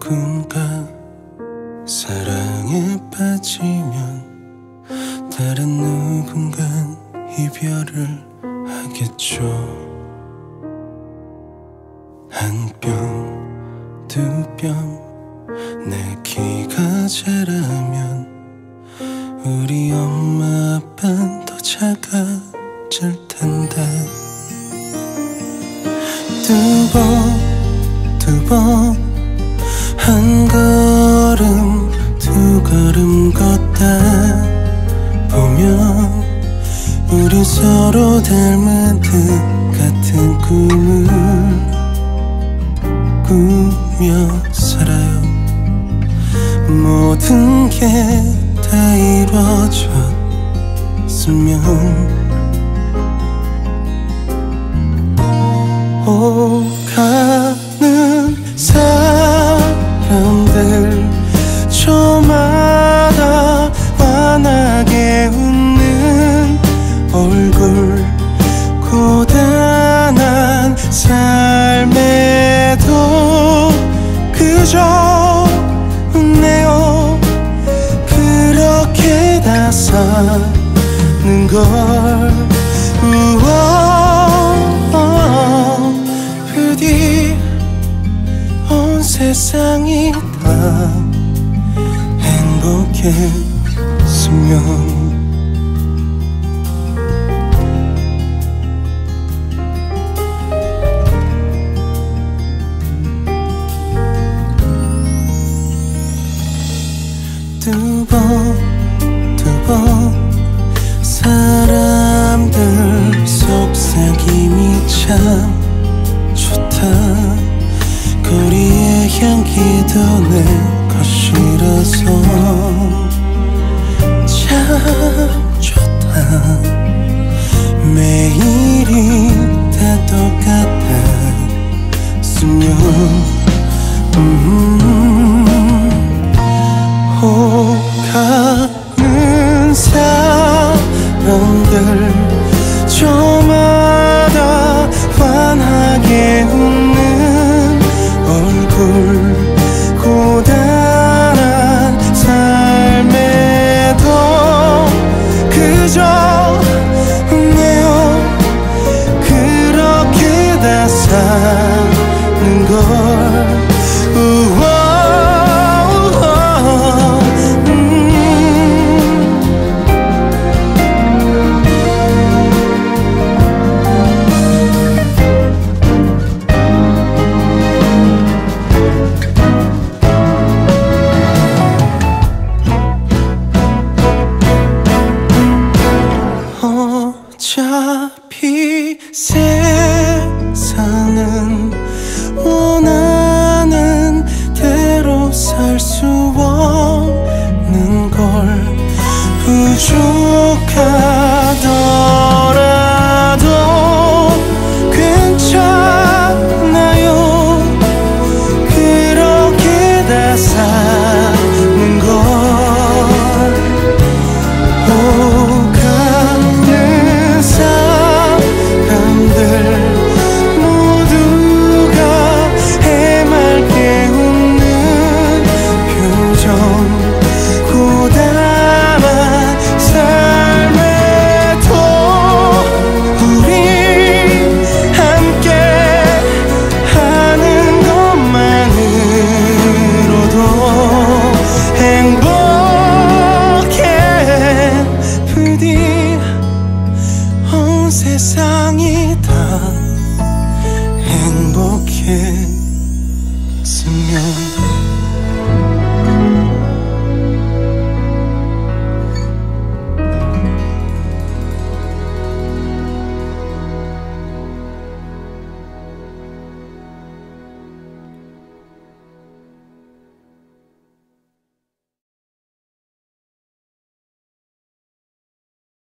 누군가 사랑에 빠지면 다른 누군가 이별을 하겠죠. 한 뼘, 두 뼘, 내 키가 자라면 우리 엄마 아빠 한 걸음, 두 걸음 걷다 보면 우리 서로 닮은 듯 같은 꿈을 꾸며 살아요. 모든 게 다 이루어졌으면 사는 걸. 우와 부디 온 세상이 다 행복했 기도 내 것이라서 참 좋다. 매일이 다 똑같았으면 그저 웃네요. 그렇게 다 사는 걸. 우와 어차피 세상은 원하